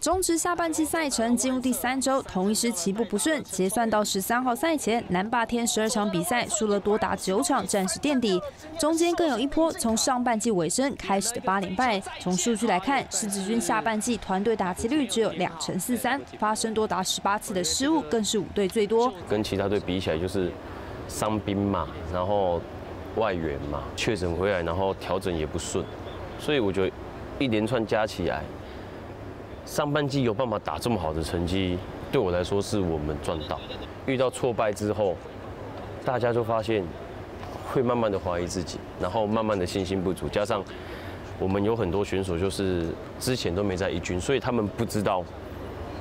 中职下半季赛程进入第三周，同一师起步不顺，结算到十三号赛前，南霸天十二场比赛输了多达九场，暂时垫底。中间更有一波从上半季尾声开始的八连败。从数据来看，狮子军下半季团队打击率只有两成四三，发生多达十八次的失误，更是五队最多。跟其他队比起来，就是伤兵嘛，然后外援嘛，确诊回来，然后调整也不顺，所以我觉得一连串加起来。上半季有办法打这么好的成绩，对我来说是我们赚到。遇到挫败之后，大家就发现会慢慢的怀疑自己，然后慢慢的信心不足，加上我们有很多选手就是之前都没在一军，所以他们不知道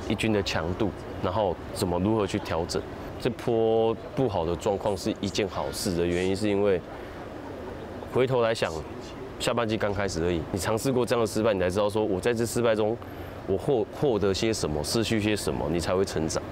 一军的强度，然后怎么如何去调整。这波不好的状况是一件好事的原因，是因为回头来想，下半季刚开始而已，你尝试过这样的失败，你才知道说我在这失败中。我获获得些什么，失去些什么，你才会成长。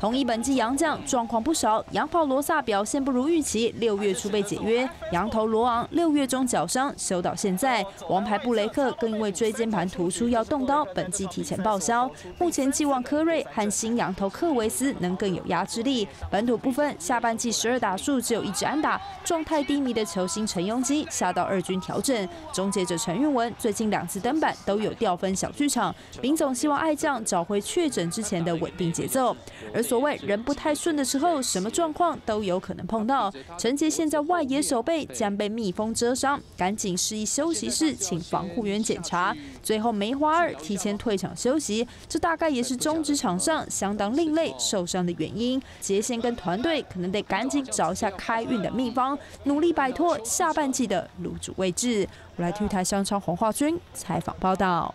同一本季洋将状况不少，洋炮罗萨表现不如预期，六月初被解约；羊头罗昂六月中脚伤，休到现在。王牌布雷克更因为椎间盘突出要动刀，本季提前报销。目前寄望科瑞和新羊头克维斯能更有压制力。本土部分，下半季十二打数只有一支安打，状态低迷的球星陈庸基下到二军调整。终结者陈运文最近两次登板都有掉分小剧场，林总希望爱将找回确诊之前的稳定节奏，而。所谓人不太顺的时候，什么状况都有可能碰到。陈杰现在外野手背将被蜜蜂蛰伤，赶紧示意休息室请防护员检查。最后梅花二提前退场休息，这大概也是中职场上相当另类受伤的原因。杰先跟团队可能得赶紧找一下开运的秘方，努力摆脱下半季的卤煮位置。我来替台商超黄化军采访报道。